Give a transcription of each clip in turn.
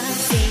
啊。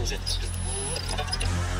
Cosette.